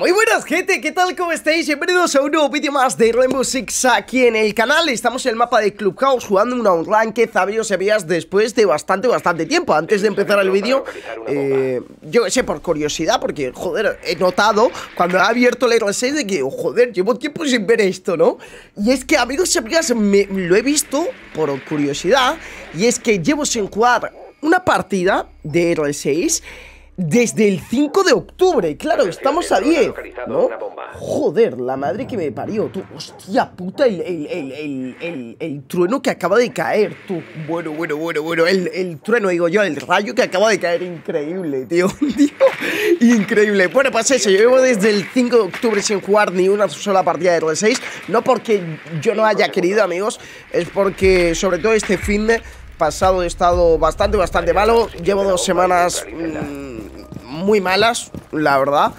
Muy buenas gente, ¿qué tal? ¿Cómo estáis? Bienvenidos a un nuevo vídeo más de Rainbow Six aquí en el canal Estamos en el mapa de Clubhouse jugando una online que Zabio sabías después de bastante, bastante tiempo Antes de empezar el vídeo, eh, yo sé, por curiosidad, porque joder, he notado cuando he abierto el R6 de que, joder, llevo tiempo sin ver esto, ¿no? Y es que amigos y amigas, me, lo he visto por curiosidad Y es que llevo sin jugar una partida de R6 desde el 5 de octubre. Claro, estamos a 10, ¿no? Joder, la madre que me parió, tú. Hostia puta, el, el, el, trueno que acaba de caer, tú. Bueno, bueno, bueno, bueno. El, trueno, digo yo, el rayo que acaba de caer, increíble, tío. increíble. Bueno, pues eso, yo llevo desde el 5 de octubre sin jugar ni una sola partida de R6. No porque yo no haya querido, amigos, es porque, sobre todo este fin de pasado he estado bastante, bastante malo. Llevo dos semanas mm, muy malas, la verdad.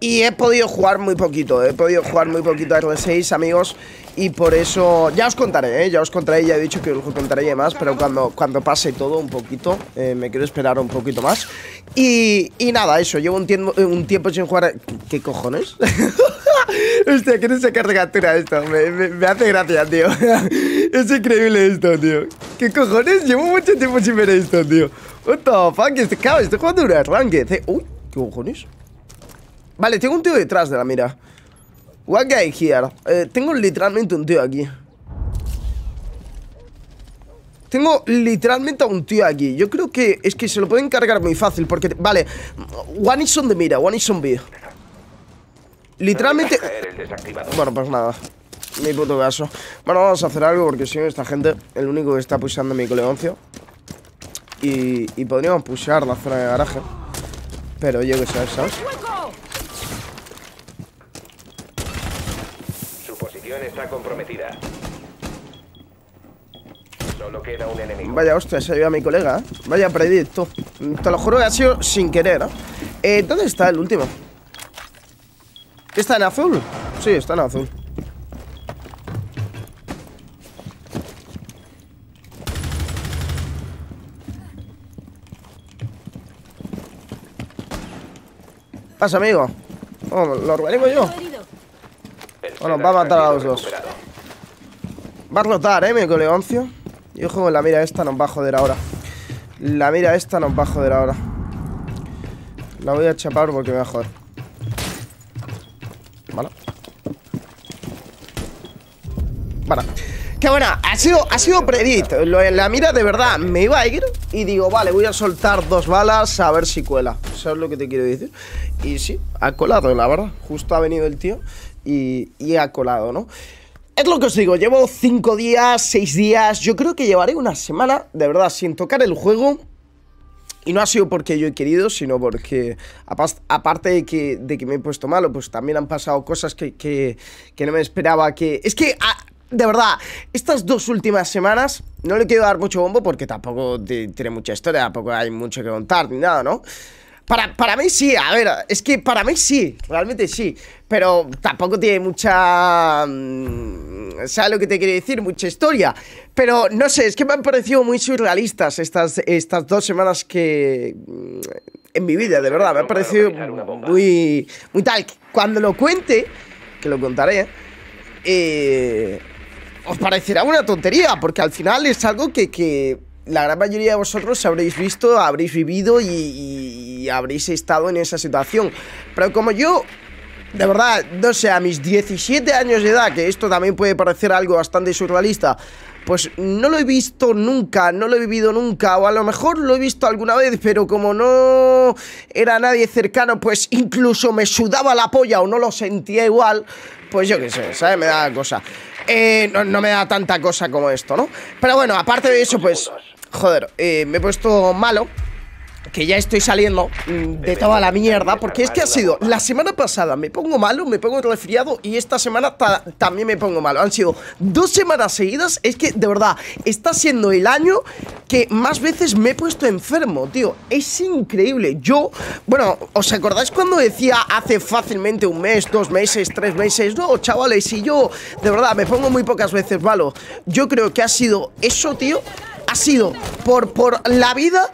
Y he podido jugar muy poquito, he podido jugar muy poquito a R6, amigos. Y por eso, ya os contaré, ¿eh? ya os contaré, ya he dicho que os contaré más, pero cuando, cuando pase todo un poquito, eh, me quiero esperar un poquito más. Y, y nada, eso, llevo un tiempo, un tiempo sin jugar... ¿Qué, cojones? Hostia, quiero sacar captura esto, me, me hace gracia, tío. Es increíble esto, tío. ¿Qué cojones? Llevo mucho tiempo sin ver esto, tío. What the fuck? Este, cabrón, estoy jugando un arranque. Uy, ¿qué cojones? Vale, tengo un tío detrás de la mira. What guy here? Eh, tengo literalmente un tío aquí. Tengo literalmente a un tío aquí. Yo creo que es que se lo pueden cargar muy fácil porque... Vale, one is on the mira, one is on B. Literalmente... Bueno, pues nada. Ni puto caso. Bueno, vamos a hacer algo porque si no esta gente, el único que está pushando mi coleoncio. Y, y podríamos pushar la zona de garaje. Pero yo que sé, ¿sabes? Su posición está comprometida. Solo queda un enemigo. Vaya hostia, se ido a mi colega, ¿eh? Vaya predicto. Te lo juro que ha sido sin querer, ¿eh? ¿eh? ¿Dónde está el último? ¿Está en azul? Sí, está en azul. Pasa, amigo? ¿Lo organizo yo? Bueno, va a matar a los dos. Va a rotar, eh, mi coleoncio. Y ojo, la mira esta nos va a joder ahora. La mira esta nos va a joder ahora. La voy a chapar porque me va a joder. Vale. Vale. Bueno, ha sido, ha sido predit. La mira de verdad me iba a ir y digo, vale, voy a soltar dos balas a ver si cuela. ¿Sabes lo que te quiero decir? Y sí, ha colado, la verdad. Justo ha venido el tío y, y ha colado, ¿no? Es lo que os digo, llevo cinco días, seis días, yo creo que llevaré una semana, de verdad, sin tocar el juego. Y no ha sido porque yo he querido, sino porque, aparte de que, de que me he puesto malo, pues también han pasado cosas que, que, que no me esperaba que... Es que de verdad, estas dos últimas semanas no le quiero dar mucho bombo porque tampoco tiene mucha historia, tampoco hay mucho que contar ni nada, ¿no? Para, para mí sí, a ver, es que para mí sí, realmente sí, pero tampoco tiene mucha... Mm, ¿Sabes lo que te quiere decir? Mucha historia. Pero no sé, es que me han parecido muy surrealistas estas, estas dos semanas que... Mm, en mi vida, de verdad, me ha parecido muy, muy tal. Cuando lo cuente, que lo contaré, eh, os parecerá una tontería, porque al final es algo que, la gran mayoría de vosotros habréis visto, habréis vivido y, habréis estado en esa situación. Pero como yo, de verdad, no sé, a mis 17 años de edad, que esto también puede parecer algo bastante surrealista, pues no lo he visto nunca, no lo he vivido nunca, o a lo mejor lo he visto alguna vez, pero como no era nadie cercano, pues incluso me sudaba la polla o no lo sentía igual, pues yo qué sé, ¿sabes? Me da cosa. Eh, no, me da tanta cosa como esto, ¿no? Pero bueno, aparte de eso, pues, joder, eh, me he puesto malo que ya estoy saliendo mm, de toda la mierda Porque es que ha sido, la semana pasada me pongo malo, me pongo resfriado Y esta semana también me pongo malo. Han sido dos semanas seguidas Es que, de verdad, está siendo el año que más veces me he puesto enfermo, tío. Es increíble. Yo, bueno, ¿os acordáis cuando decía hace fácilmente un mes, dos meses, tres meses? No, chavales, si yo, de verdad, me pongo muy pocas veces malo. Yo creo que ha sido eso, tío ha sido por, por la vida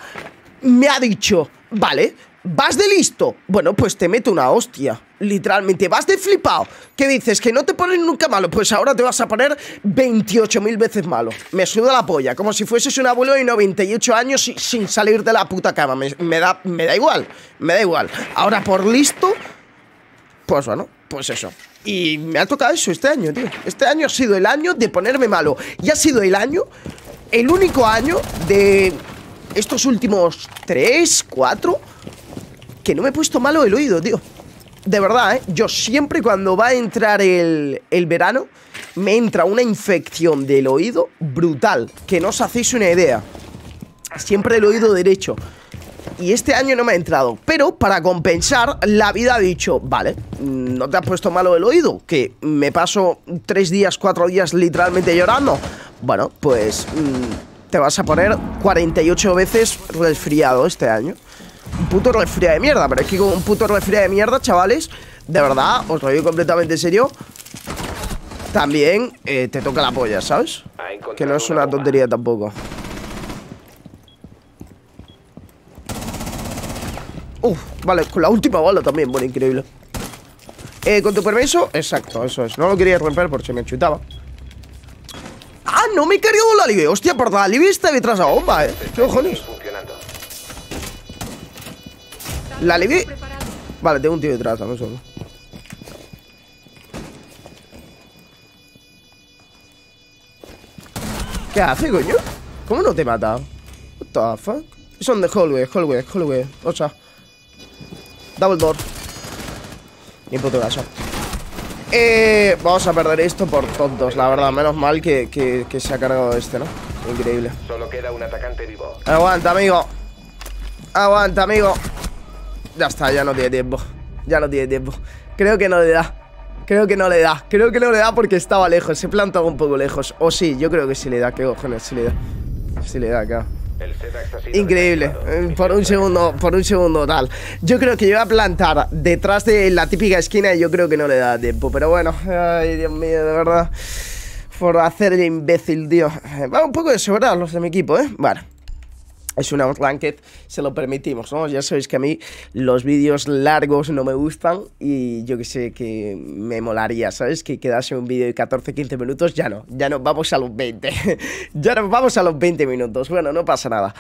me ha dicho, vale, vas de listo. Bueno, pues te meto una hostia. Literalmente, vas de flipado. ¿Qué dices? ¿Que no te pones nunca malo? Pues ahora te vas a poner 28.000 veces malo. Me suda la polla, como si fueses un abuelo de 98 años sin salir de la puta cama. Me da, me da igual, me da igual. Ahora, por listo, pues bueno, pues eso. Y me ha tocado eso este año, tío. Este año ha sido el año de ponerme malo. Y ha sido el año, el único año de estos últimos 3, 4, que no me he puesto malo el oído, tío. De verdad, ¿eh? Yo siempre cuando va a entrar el, el verano, me entra una infección del oído brutal, que no os hacéis una idea. Siempre el oído derecho. Y este año no me ha entrado. Pero para compensar, la vida ha dicho, vale, no te has puesto malo el oído, que me paso tres días, cuatro días literalmente llorando. Bueno, pues mm, te vas a poner 48 veces resfriado este año. Un puto resfriado de mierda, pero es que con un puto resfriado de mierda, chavales, de verdad, os lo digo completamente en serio, también eh, te toca la polla, ¿sabes? Que no es una tontería tampoco. Uf, vale, con la última bala también, bueno, increíble. Eh, con tu permiso, exacto, eso es. No lo quería romper porque se me chutaba. No me he cargado la libre. Hostia, por la libre está detrás de la bomba, eh. ¿Qué cojones? La libre. Vale, tengo un tío detrás, dame un segundo. ¿Qué hace, coño? ¿Cómo no te he matado? What the fuck? Son de hallway, hallway, hallway. O sea. Double door. Ni puto caso. Eh, vamos a perder esto por tontos, la verdad. Menos mal que, que- que se ha cargado este, ¿no? Increíble. Solo queda un atacante vivo. Aguanta, amigo. Aguanta, amigo. Ya está, ya no tiene tiempo. Ya no tiene tiempo. Creo que no le da. Creo que no le da. Creo que no le da porque estaba lejos. Se plantaba un poco lejos. O sí, yo creo que sí le da. ¿Qué cojones? Sí le da. Sí le da, claro. Increíble. Eh, Por un segundo, por un segundo tal. Yo creo que iba a plantar detrás de la típica esquina y yo creo que no le da tiempo. Pero bueno, ay, Dios mío, de verdad. Por hacer el imbécil, tío. Eh, Va un poco de sobrar los de mi equipo, ¿eh? Bueno. Es una Ranked, se lo permitimos, ¿no? Ya sabéis que a mí los vídeos largos no me gustan y yo que sé que me molaría, ¿sabes? Que quedase un vídeo de 14-15 minutos, ya no, ya no, vamos a los 20. ya no, vamos a los 20 minutos. Bueno, no pasa nada.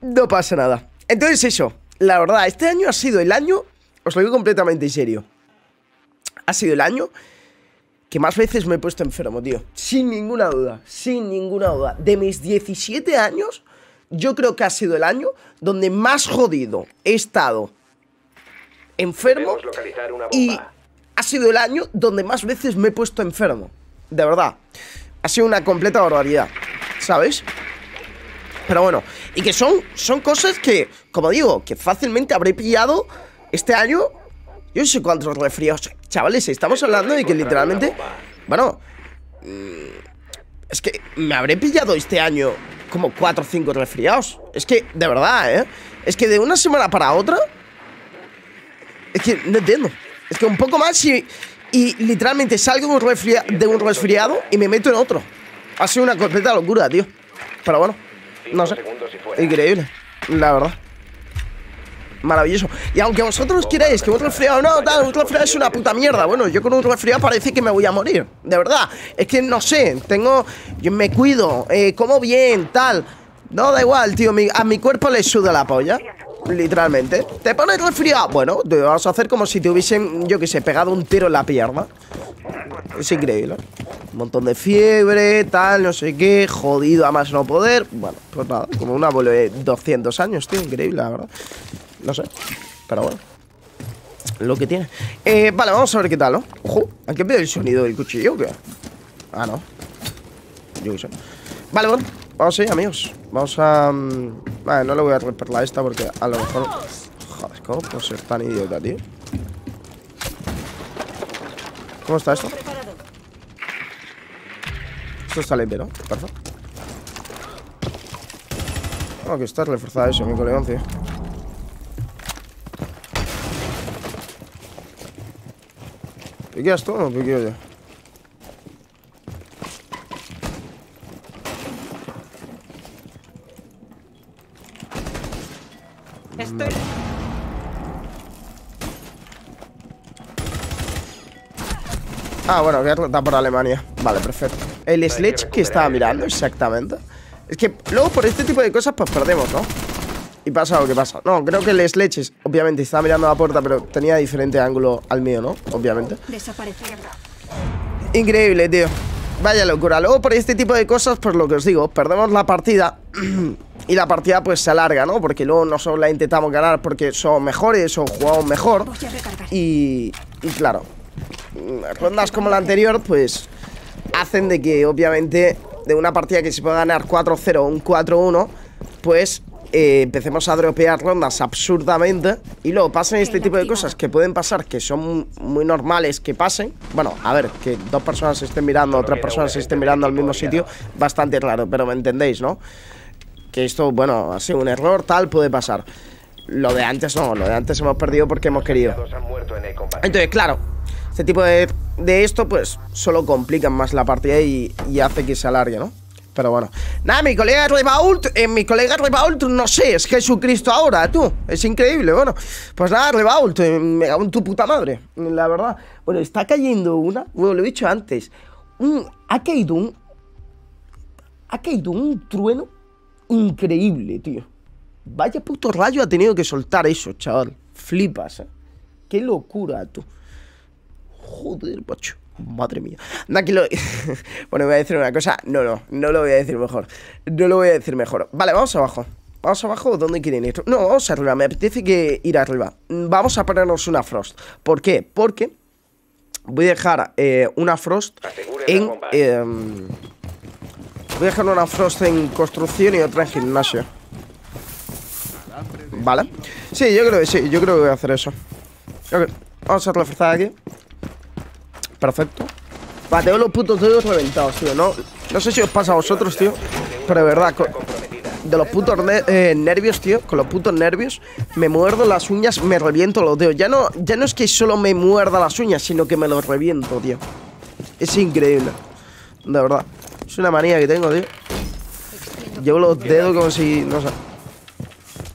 No pasa nada. Entonces eso, la verdad, este año ha sido el año, os lo digo completamente en serio, ha sido el año que más veces me he puesto enfermo, tío. Sin ninguna duda, sin ninguna duda. De mis 17 años, yo creo que ha sido el año donde más jodido he estado enfermo y ha sido el año donde más veces me he puesto enfermo. De verdad. Ha sido una completa barbaridad. ¿Sabes? Pero bueno, y que son, son cosas que, como digo, que fácilmente habré pillado este año. Yo no sé cuántos resfriados. Chavales, estamos hablando de que literalmente. Bueno, es que me habré pillado este año como 4 o 5 resfriados. Es que, de verdad, ¿eh? Es que de una semana para otra. Es que no entiendo. Es que un poco más y, y literalmente salgo de un, resfria- de un resfriado y me meto en otro. Ha sido una completa locura, tío. Pero bueno, no sé. Increíble, la verdad. Maravilloso. Y aunque vosotros queráis que un resfriado, no, tal, un resfriado es una puta mierda. Bueno, yo con un resfriado parece que me voy a morir. De verdad. Es que no sé, tengo. Yo me cuido, eh, como bien, tal. No, da igual, tío. mi- a mi cuerpo le suda la polla. Literalmente. ¿Te pones resfriado? Bueno, te vas a hacer como si te hubiesen, yo qué sé, pegado un tiro en la pierna. Es increíble. Un montón de fiebre, tal, no sé qué, jodido a más no poder. Bueno, pues nada, como un abuelo de 200 años, tío, increíble, la verdad. No sé, pero bueno. Lo que tiene. Eh, vale, vamos a ver qué tal, ¿no? Ojo, ¿a qué pide el sonido del cuchillo o qué? Ah, no. Yo qué sé. Vale, bueno, vamos ahí, amigos. Vamos a. mm, Vale, no le voy a romper la esta porque a lo mejor. Joder, ¿cómo puedo ser tan idiota, tío? ¿Cómo está esto? Esto está limpio, ¿no? Perfecto. Oh, que está reforzada eso, mi colegón, tío. ¿Piqueas tú o no piqueo yo? Ah, bueno, que está por Alemania. Vale, perfecto. El Sledge que estaba mirando exactamente. Es que luego por este tipo de cosas pues perdemos, ¿no? Y pasa lo que pasa. No, creo que el Sledge es- obviamente estaba mirando a la puerta, pero tenía diferente ángulo al mío, ¿no? Obviamente. Increíble, tío. Vaya locura. Luego por este tipo de cosas, pues lo que os digo, perdemos la partida y la partida pues se alarga, ¿no? Porque luego nosotros la intentamos ganar porque somos mejores o jugamos mejor. Recargar. Y, y claro, mm, rondas como la anterior, pues hacen de que obviamente de una partida que se puede ganar 4-0 o un 4-1, pues eh, empecemos a dropear rondas absurdamente y luego pasen este tipo de cosas que pueden pasar, que son muy normales que pasen. Bueno, a ver, que dos personas se estén mirando o tres personas se estén mirando al mismo sitio, bastante raro, pero me entendéis, ¿no? Que esto, bueno, ha sido un error, tal, puede pasar. Lo de antes no, lo de antes hemos perdido porque hemos querido. Entonces, claro, este tipo de, de esto, pues, solo complican más la partida y, y hace que se alargue, ¿no? Pero bueno. Nada, mi colega Rebault, eh, mi colega Rebault, no sé, es Jesucristo ahora, tú. Es increíble, bueno. Pues nada, Rebault, eh, me cago en tu puta madre, la verdad. Bueno, está cayendo una, bueno, lo he dicho antes. Ha caído un. Ha caído un trueno increíble, tío. Vaya puto rayo ha tenido que soltar eso, chaval. Flipas, eh. Qué locura, tú. Joder, macho. Madre mía. Que lo... bueno, voy a decir una cosa. No, no, no lo voy a decir mejor. No lo voy a decir mejor. Vale, vamos abajo. Vamos abajo, ¿dónde quieren ir? No, vamos arriba. Me apetece que ir arriba. Vamos a ponernos una Frost. ¿Por qué? Porque voy a dejar eh, una Frost en... em, voy a dejar una Frost en construcción y otra en gimnasio. Vale. Sí, yo creo que sí. Yo creo que voy a hacer eso. Vamos a reforzar aquí. Perfecto. Va, tengo los putos dedos reventados, tío. No, no sé si os pasa a vosotros, tío. Pero de verdad, de los putos eh, nervios, tío. Con los putos nervios, me muerdo las uñas, me reviento los dedos. Ya no, ya no es que solo me muerda las uñas, sino que me los reviento, tío. Es increíble. De verdad. Es una manía que tengo, tío. Llevo los dedos como si. No sé.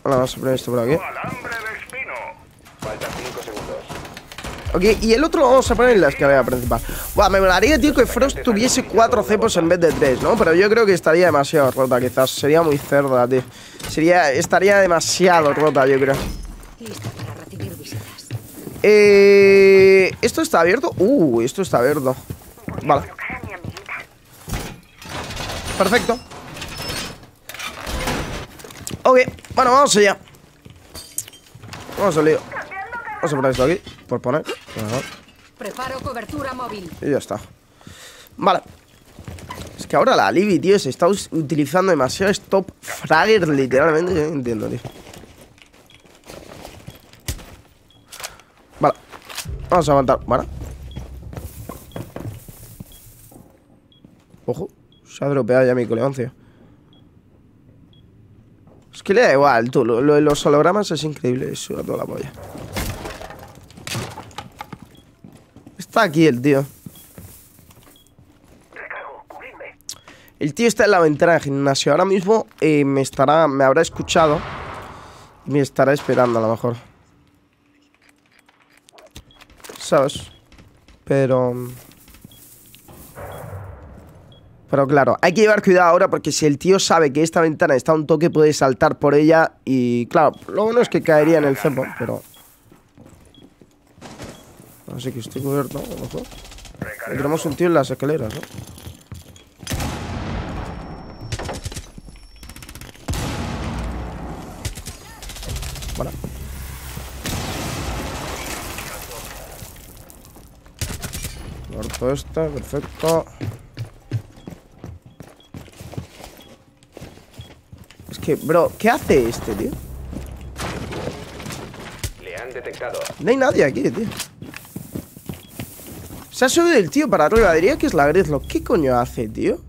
Ahora vamos a poner esto por aquí. Ok, y el otro lo vamos a poner en la escalera principal. Buah, me molaría, tío, que Frost tuviese cuatro cepos en vez de tres, ¿no? Pero yo creo que estaría demasiado rota, quizás. Sería muy cerda, tío. Sería, estaría demasiado rota, yo creo. Lista para recibir visitas. Eh, ¿Esto está abierto? Uh, esto está abierto. Vale. Perfecto. Ok, bueno, vamos allá. Vamos al lío. Vamos a poner esto aquí, por poner. Ajá. Preparo cobertura móvil. Y ya está. Vale. Es que ahora la Libby, tío, se está utilizando demasiado stop fragger, literalmente. Yo no entiendo, tío. Vale. Vamos a aguantar. Vale. Ojo. Se ha dropeado ya mi coleoncio. Es que le da igual, tú. Lo, lo de los hologramas es increíble. Eso a toda la polla. Está aquí el tío. El tío está en la ventana del gimnasio. Ahora mismo eh, me estará. Me habrá escuchado. Y me estará esperando a lo mejor. ¿Sabes? Pero. Pero claro, hay que llevar cuidado ahora porque si el tío sabe que esta ventana está a un toque, puede saltar por ella. Y claro, lo bueno es que caería en el cepo, pero. Así que estoy cubierto, a lo mejor. Y tenemos un tío en las escaleras, ¿no? Vale. Corto esta, perfecto. Es que, bro, ¿qué hace este, tío? Le han detectado. No hay nadie aquí, tío. Se ha subido el tío para arriba. Diría que es la Grizzlo. ¿Qué coño hace, tío?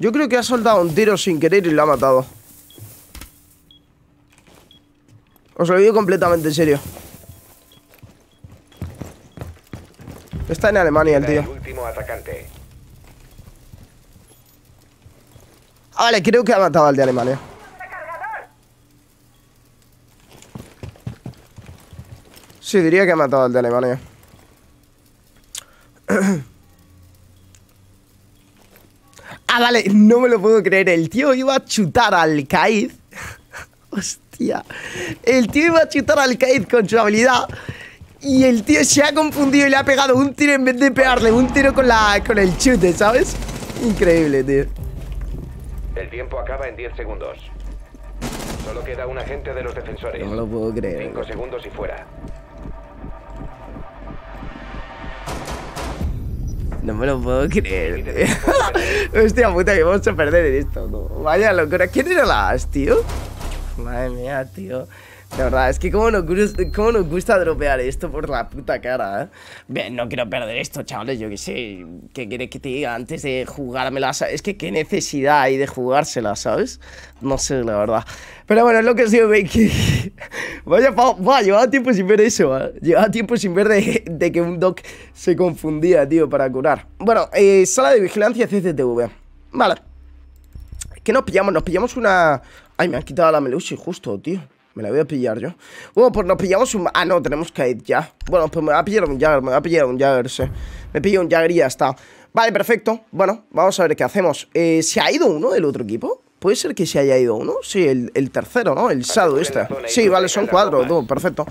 Yo creo que ha soltado un tiro sin querer y lo ha matado. Os lo digo completamente en serio. Está en Alemania el tío. último atacante. Ah, vale, creo que ha matado al de Alemania. Sí, diría que ha matado al de Alemania. Vale, no me lo puedo creer. El tío iba a chutar al Kaid. Hostia. El tío iba a chutar al Kaid con su habilidad. Y el tío se ha confundido y le ha pegado un tiro en vez de pegarle un tiro con, la, con el chute, ¿sabes? Increíble, tío. El tiempo acaba en 10 segundos. Solo queda un agente de los defensores. No me lo puedo creer. 5 segundos y fuera. No me lo puedo creer. Hostia puta, que vamos a perder en esto, ¿no? Vaya locura. ¿Quién era la as, tío? Madre mía, tío. De verdad, es que cómo nos, gusta, cómo nos gusta dropear esto por la puta cara, ¿eh? Bien, no quiero perder esto, chavales, yo qué sé. ¿Qué quieres que te diga antes de jugármela? Es que qué necesidad hay de jugársela, ¿sabes? No sé, la verdad. Pero bueno, es lo que os digo, que... Vaya, va, llevaba tiempo sin ver eso, ¿eh? Llevaba tiempo sin ver de, de, que un doc se confundía, tío, para curar. Bueno, eh, sala de vigilancia CCTV. Vale. ¿Qué nos pillamos? Nos pillamos una... Ay, me han quitado la Melusi justo, tío. Me la voy a pillar yo. Bueno, pues nos pillamos un... Ah, no, tenemos que ir ya. Bueno, pues me va a pillar un Jagger, me va a pillar un Jagger, sí. Me pillo un Jagger y ya está. Vale, perfecto. Bueno, vamos a ver qué hacemos. Eh, ¿Se ha ido uno del otro equipo? ¿Puede ser que se haya ido uno? Sí, el, el tercero, ¿no? El Shadow este. Sí, vale, son cuatro, dos, perfecto.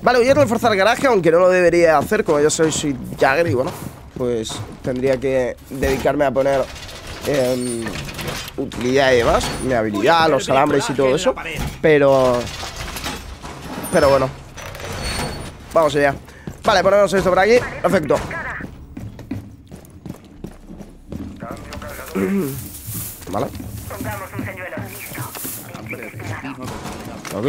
Vale, voy a reforzar el garaje, aunque no lo debería hacer, como ya soy, soy Jagger y bueno, pues tendría que dedicarme a poner eh, utilidad y demás, mi habilidad, los alambres y todo eso. Pero pero bueno. Vamos allá. Vale, ponemos esto por aquí. Perfecto. Vale. Ok.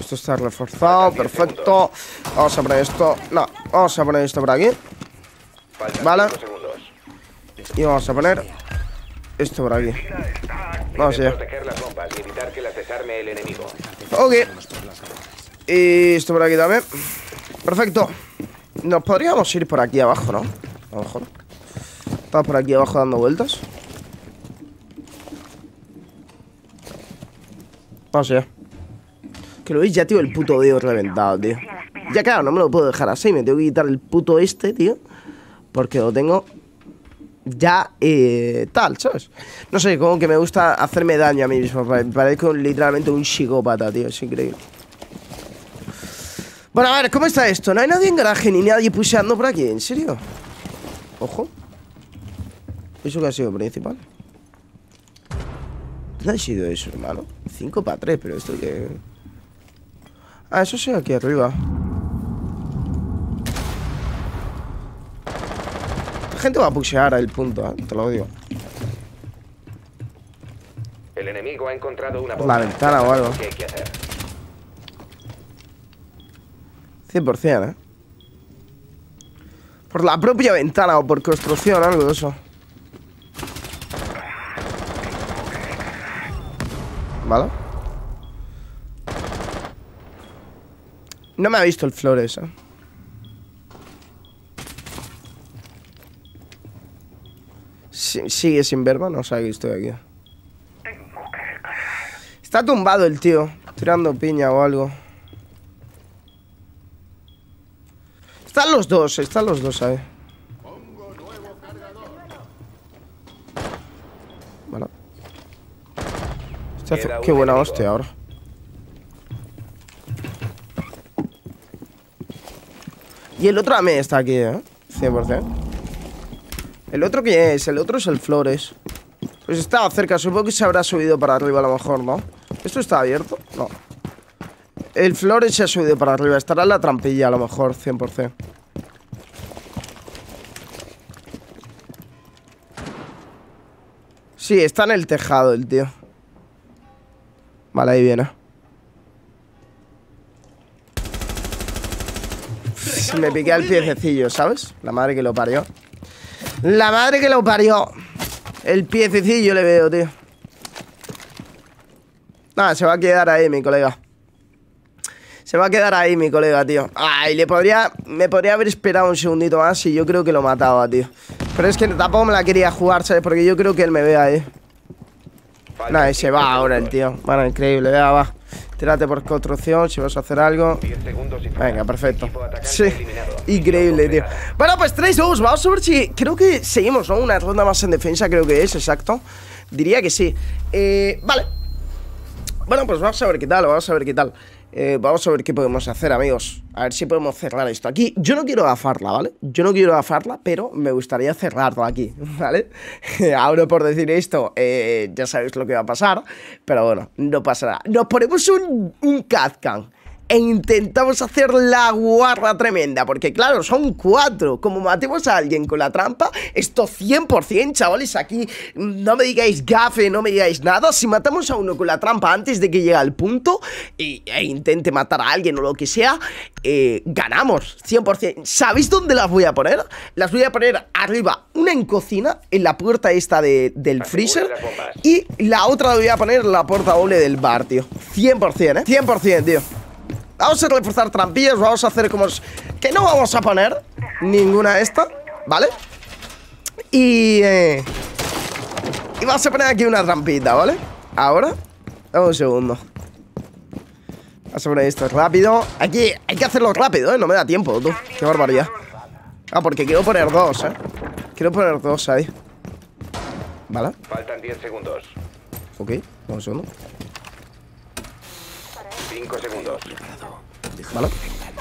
Esto está reforzado, perfecto. Vamos a poner esto. No, vamos a poner esto por aquí Vale. Y vamos a poner Esto por aquí. Vamos allá. Ok. Y esto por aquí también. Perfecto. Nos podríamos ir por aquí abajo, ¿no? A lo mejor. Estamos por aquí abajo dando vueltas. Vamos allá. Que lo veis ya, tío, el puto dedo reventado, tío. Ya claro, no me lo puedo dejar así. Me tengo que quitar el puto este, tío Porque lo tengo ya eh, tal, ¿sabes? No sé, como que me gusta hacerme daño a mí mismo. Parezco literalmente un psicópata, tío. Es increíble. Bueno, a ver, ¿cómo está esto? No hay nadie en garaje ni nadie puseando por aquí, ¿en serio? Ojo. ¿Eso que ha sido principal? ¿Dónde ha sido eso, hermano? 5 para 3, pero esto que... Ah, eso sí, aquí arriba. La gente va a pushear el punto, ¿eh? te lo digo. El enemigo ha encontrado una Por la ventana o algo. ¿Qué hay que hacer? 100%, ¿eh? Por la propia ventana o por construcción, algo de eso. ¿Vale? No me ha visto el Flores, ¿eh? Sigue sin verme, no sabe que estoy aquí. Está tumbado el tío, tirando piña o algo. Están los dos, están los dos ahí. Vale. Este hace- Qué buena hostia ahora. Y el otro también está aquí, ¿eh? 100%. ¿El otro qué es? El otro es el Flores. Pues estaba cerca, supongo que se habrá subido para arriba a lo mejor, ¿no? ¿Esto está abierto? No. El Flores se ha subido para arriba. Estará en la trampilla a lo mejor, 100%. Sí, está en el tejado el tío. Vale, ahí viene. Me piqué al piececillo, ¿sabes? La madre que lo parió. La madre que lo parió. El piececillo le veo, tío. Nada, se va a quedar ahí, mi colega. Se va a quedar ahí, mi colega, tío. Ay, le podría. Me podría haber esperado un segundito más y yo creo que lo mataba, tío. Pero es que tampoco me la quería jugar, ¿sabes? Porque yo creo que él me ve ahí. Nada, y se va ahora el tío. Bueno, increíble, ya va. Tírate por construcción si vas a hacer algo. 10 segundos y fuera. Venga, perfecto. Sí, increíble, tío. Bueno, pues 3-2. Vamos a ver si. Creo que seguimos, ¿no? Una ronda más en defensa, creo que es, exacto. Diría que sí. Eh, vale. Bueno, pues vamos a ver qué tal, vamos a ver qué tal. Eh, vamos a ver qué podemos hacer, amigos. A ver si podemos cerrar esto aquí. Yo no quiero gafarla, ¿vale? Yo no quiero gafarla, pero me gustaría cerrarlo aquí, ¿vale? Ahora por decir esto, eh, ya sabéis lo que va a pasar. Pero bueno, no pasará. Nos ponemos un, un Kazkan e intentamos hacer la guarra tremenda. Porque claro, son cuatro. Como matemos a alguien con la trampa, esto 100%, chavales. Aquí no me digáis gafe, no me digáis nada. Si matamos a uno con la trampa antes de que llegue al punto e intente matar a alguien o lo que sea, eh, ganamos 100%. ¿Sabéis dónde las voy a poner? Las voy a poner arriba, una en cocina, en la puerta esta de- del freezer. Y la otra la voy a poner en la puerta doble del bar, tío. 100%, ¿eh? 100%, tío. Vamos a reforzar trampillas, vamos a hacer como... Que no vamos a poner ninguna de estas, ¿vale? Y... eh, y vamos a poner aquí una trampita, ¿vale? Ahora, dame un segundo. Vamos a poner esto rápido. Aquí hay que hacerlo rápido, ¿eh? No me da tiempo, tú. Qué barbaridad. Ah, porque quiero poner dos, ¿eh? Quiero poner dos ahí. ¿Vale? Faltan 10 segundos. Ok, dame un segundo. 5 segundos. ¿Vale?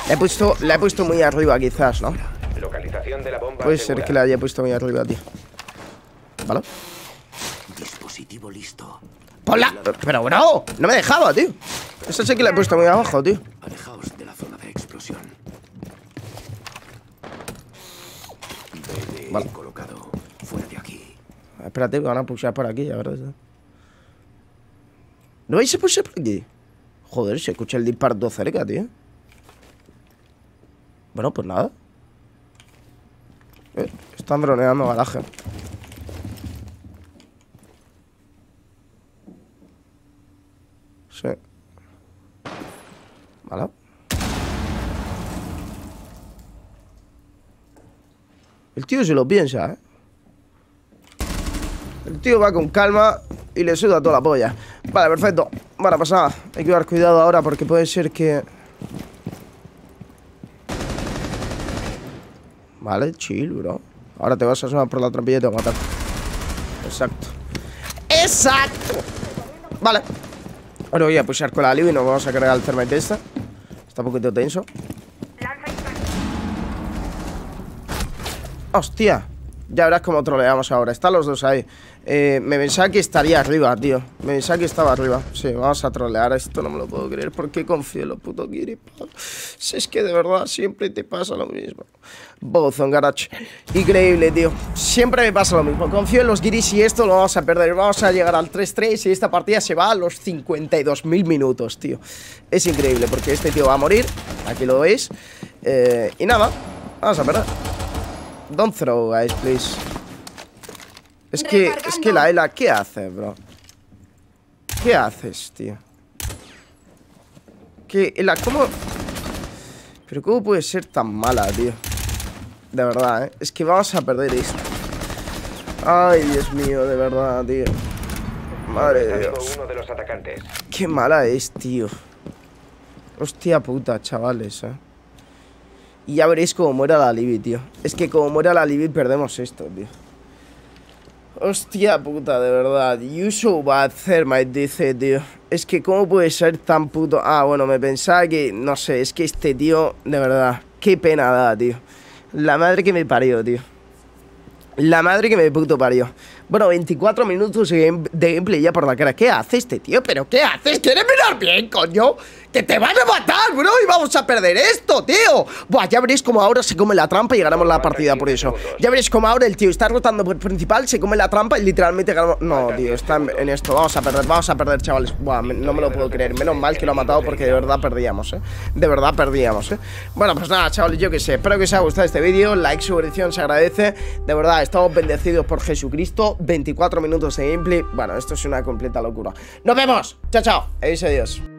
La he puesto, la he puesto muy arriba quizás, ¿no? Localización de la bomba. Puede ser que la haya puesto muy arriba, tío. ¿Vale? Dispositivo listo. ¡Ponla! Pero bro, no me dejaba, tío. Esa sí que la he puesto muy abajo, tío. Alejaos de la zona de explosión. Vale. colocado. Fuera de aquí. Espérate, van a pulsar por aquí, ahora. ¿No vais a pulsar por aquí? Joder, se escucha el disparo cerca, tío. Bueno, pues nada. Eh, están droneando garaje. Sí. Vale. El tío se lo piensa, ¿eh? El tío va con calma y le suda toda la polla. Vale, perfecto. Vale, pues nada. Hay que dar cuidado ahora porque puede ser que... Vale, chill, bro. Ahora te vas a asomar por la trampilla y te voy a matar. Exacto. ¡Exacto! Vale. Ahora voy a pushar con la Liv y nos vamos a cargar el thermite esta. Está un poquito tenso. ¡Hostia! Ya verás cómo troleamos ahora. Están los dos ahí. Eh, me pensaba que estaría arriba, tío. Me pensaba que estaba arriba. Sí, vamos a trolear. Esto no me lo puedo creer. ¿Por qué confío en los putos Giri? Si es que de verdad siempre te pasa lo mismo. Bozón Garage. Increíble, tío. Siempre me pasa lo mismo. Confío en los Giris y esto lo vamos a perder. Vamos a llegar al 3-3 y esta partida se va a los 52.000 minutos, tío. Es increíble porque este tío va a morir. Aquí lo veis. Eh, y nada, vamos a perder. Don't throw, guys, please. Es que, es que la Ela, ¿qué haces, bro? ¿Qué haces, tío? ¿Qué, Ela, cómo...? Pero ¿cómo puede ser tan mala, tío? De verdad, ¿eh? Es que vamos a perder esto. Ay, Dios mío, de verdad, tío. Madre de Dios. uno de los atacantes. Qué mala es, tío. Hostia puta, chavales, eh. Y ya veréis cómo muera la Libby, tío. Es que como muera la Libby perdemos esto, tío. Hostia puta, de verdad. You so bad, Thermite, dice, tío. Es que cómo puede ser tan puto... Ah, bueno, me pensaba que... No sé, es que este tío, de verdad. Qué pena da, tío. La madre que me parió, tío. La madre que me puto parió. Bueno, 24 minutos de game- de gameplay ya por la cara. ¿Qué hace este tío? ¿Pero qué haces? ¿Quieres mirar bien, coño? ¡Que te van a matar, bro! Y vamos a perder esto, tío. Buah, ya veréis cómo ahora se come la trampa y ganamos la partida por eso. Ya veréis cómo ahora el tío está rotando por principal, se come la trampa y literalmente ganamos... No, tío, está en, esto. Vamos a perder, vamos a perder, chavales. Buah, no me lo puedo creer. Menos mal que lo ha matado porque de verdad perdíamos, ¿eh? De verdad perdíamos, ¿eh? Bueno, pues nada, chavales, yo qué sé. Espero que os haya gustado este vídeo. Like, suscripción, se agradece. De verdad, estamos bendecidos por Jesucristo. 24 minutos de gameplay. Bueno, esto es una completa locura. ¡Nos vemos! ¡Chao, chao! Adiós, adiós.